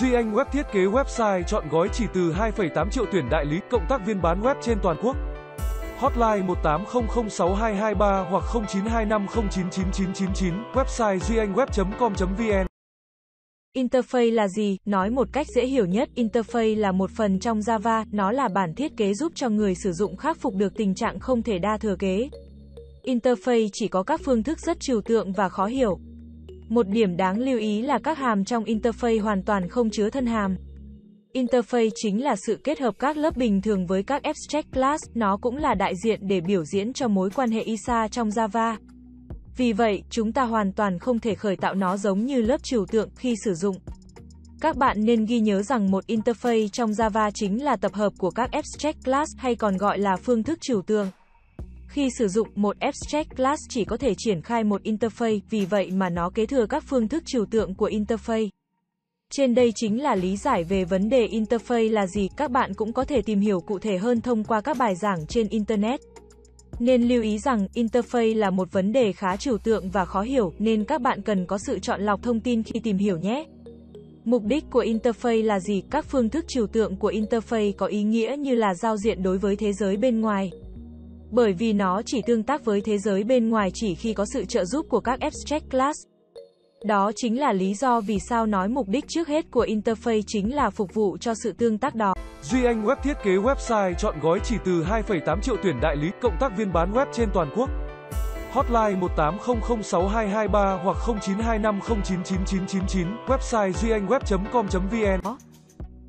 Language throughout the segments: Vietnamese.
Duy Anh Web thiết kế website chọn gói chỉ từ 2,8 triệu tuyển đại lý, cộng tác viên bán web trên toàn quốc. Hotline 18006223 hoặc 0925099999, website duyanhweb.com.vn. Interface là gì? Nói một cách dễ hiểu nhất, interface là một phần trong Java, nó là bản thiết kế giúp cho người sử dụng khắc phục được tình trạng không thể đa thừa kế. Interface chỉ có các phương thức rất trừu tượng và khó hiểu. Một điểm đáng lưu ý là các hàm trong interface hoàn toàn không chứa thân hàm. Interface chính là sự kết hợp các lớp bình thường với các abstract class, nó cũng là đại diện để biểu diễn cho mối quan hệ ISA trong Java. Vì vậy, chúng ta hoàn toàn không thể khởi tạo nó giống như lớp trừu tượng khi sử dụng. Các bạn nên ghi nhớ rằng một interface trong Java chính là tập hợp của các abstract class hay còn gọi là phương thức trừu tượng. Khi sử dụng một abstract class chỉ có thể triển khai một interface, vì vậy mà nó kế thừa các phương thức trừu tượng của interface. Trên đây chính là lý giải về vấn đề interface là gì, các bạn cũng có thể tìm hiểu cụ thể hơn thông qua các bài giảng trên internet. Nên lưu ý rằng interface là một vấn đề khá trừu tượng và khó hiểu, nên các bạn cần có sự chọn lọc thông tin khi tìm hiểu nhé. Mục đích của interface là gì? Các phương thức trừu tượng của interface có ý nghĩa như là giao diện đối với thế giới bên ngoài. Bởi vì nó chỉ tương tác với thế giới bên ngoài chỉ khi có sự trợ giúp của các abstract class. Đó chính là lý do vì sao nói mục đích trước hết của interface chính là phục vụ cho sự tương tác đó. Duy Anh Web thiết kế website chọn gói chỉ từ 2,8 triệu tuyển đại lý, cộng tác viên bán web trên toàn quốc. Hotline 18006223 hoặc 0925099999, website duyanhweb.com.vn.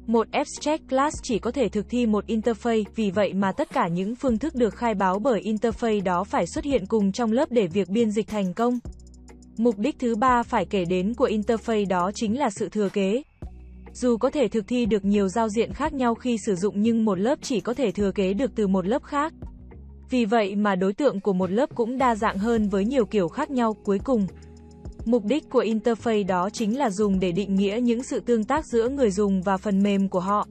Một abstract class chỉ có thể thực thi một interface, vì vậy mà tất cả những phương thức được khai báo bởi interface đó phải xuất hiện cùng trong lớp để việc biên dịch thành công. Mục đích thứ ba phải kể đến của interface đó chính là sự thừa kế. Dù có thể thực thi được nhiều giao diện khác nhau khi sử dụng nhưng một lớp chỉ có thể thừa kế được từ một lớp khác. Vì vậy mà đối tượng của một lớp cũng đa dạng hơn với nhiều kiểu khác nhau. Cuối cùng, mục đích của interface đó chính là dùng để định nghĩa những sự tương tác giữa người dùng và phần mềm của họ.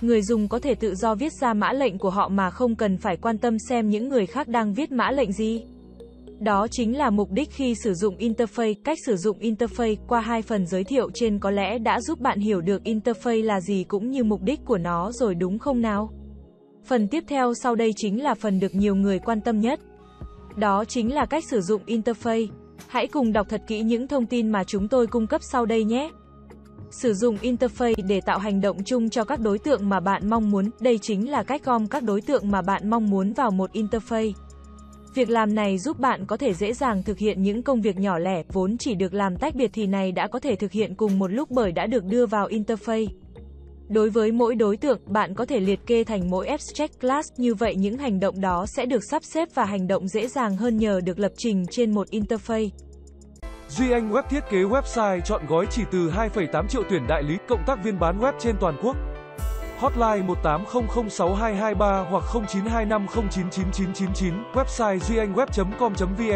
Người dùng có thể tự do viết ra mã lệnh của họ mà không cần phải quan tâm xem những người khác đang viết mã lệnh gì. Đó chính là mục đích khi sử dụng interface. Cách sử dụng interface qua hai phần giới thiệu trên có lẽ đã giúp bạn hiểu được interface là gì cũng như mục đích của nó rồi đúng không nào? Phần tiếp theo sau đây chính là phần được nhiều người quan tâm nhất. Đó chính là cách sử dụng interface. Hãy cùng đọc thật kỹ những thông tin mà chúng tôi cung cấp sau đây nhé. Sử dụng interface để tạo hành động chung cho các đối tượng mà bạn mong muốn. Đây chính là cách gom các đối tượng mà bạn mong muốn vào một interface. Việc làm này giúp bạn có thể dễ dàng thực hiện những công việc nhỏ lẻ, vốn chỉ được làm tách biệt thì này đã có thể thực hiện cùng một lúc bởi đã được đưa vào interface. Đối với mỗi đối tượng, bạn có thể liệt kê thành mỗi abstract class, như vậy những hành động đó sẽ được sắp xếp và hành động dễ dàng hơn nhờ được lập trình trên một interface. Duy Anh Web thiết kế website chọn gói chỉ từ 2,8 triệu tuyển đại lý, cộng tác viên bán web trên toàn quốc. Hotline 18006223 hoặc 0925099999, website duyanhweb.com.vn.